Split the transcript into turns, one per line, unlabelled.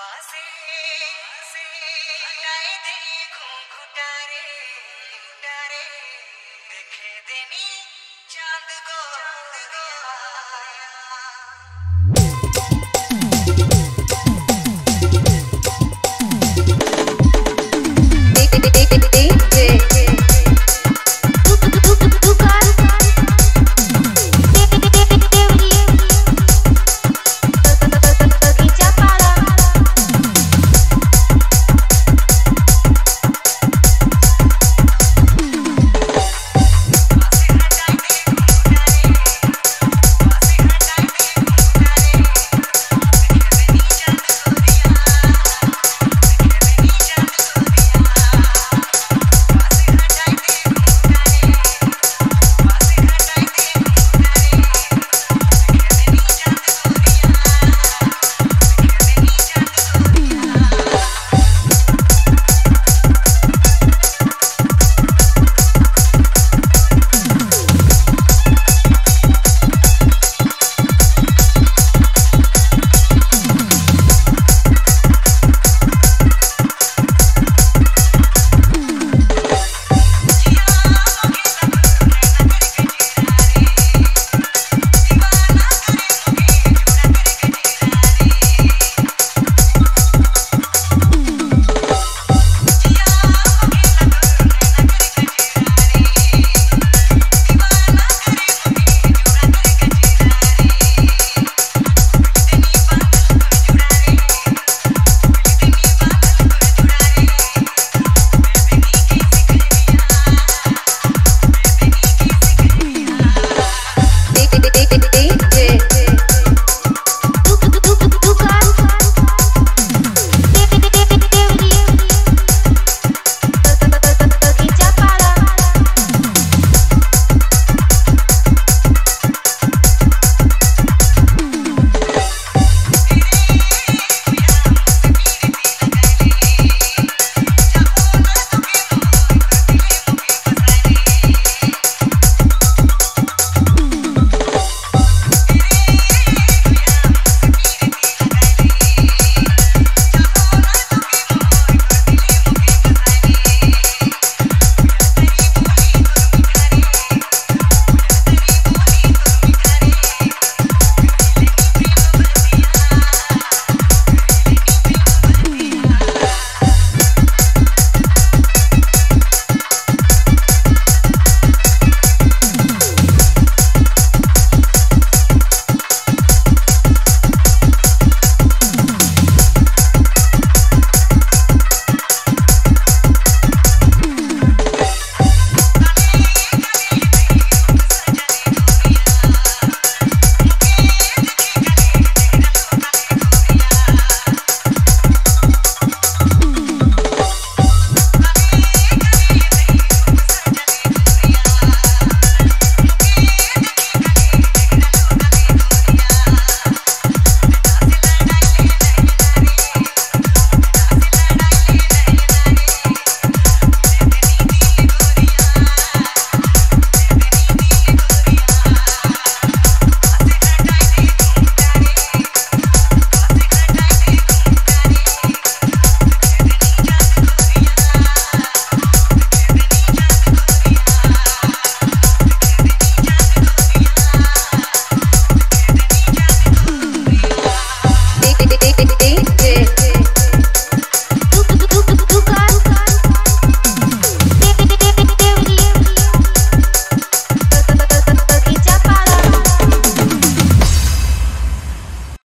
I see.